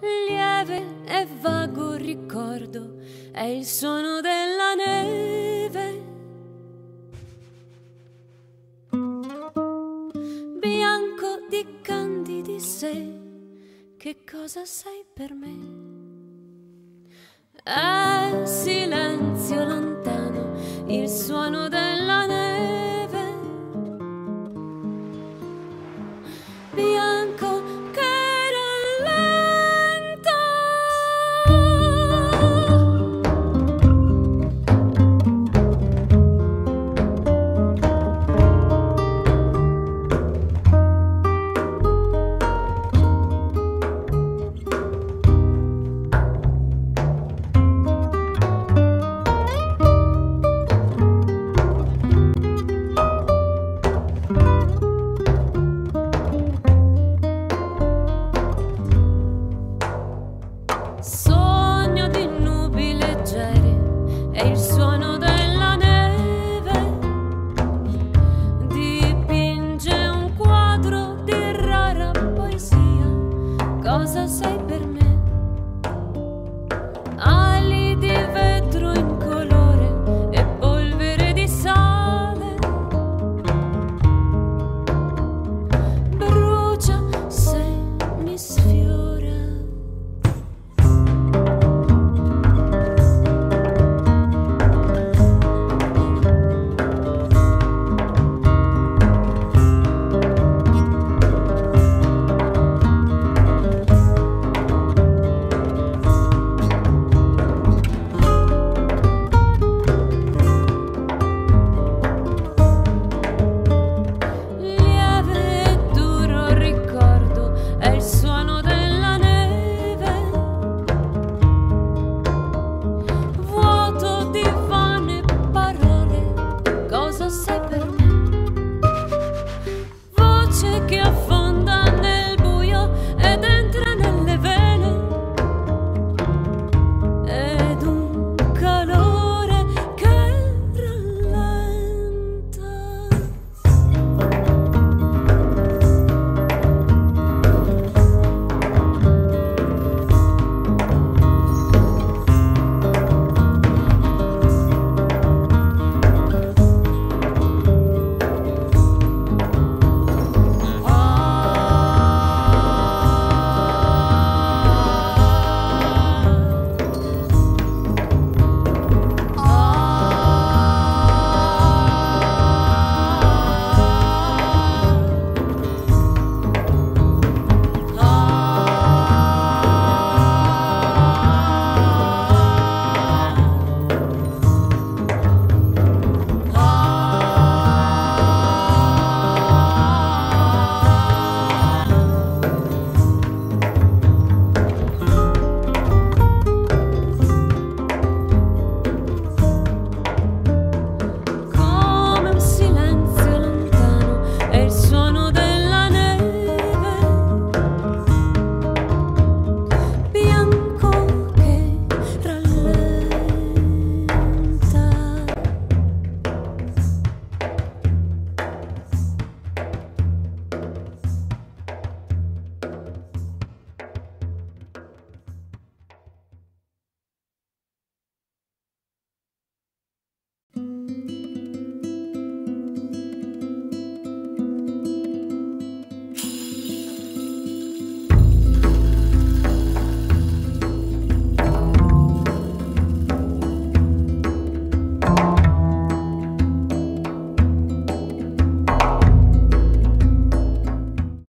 Lieve e vago ricordo è il suono della neve. Bianco di candidi sei, che cosa sei per me? È silenzio lontano, il suono per